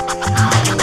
Oh,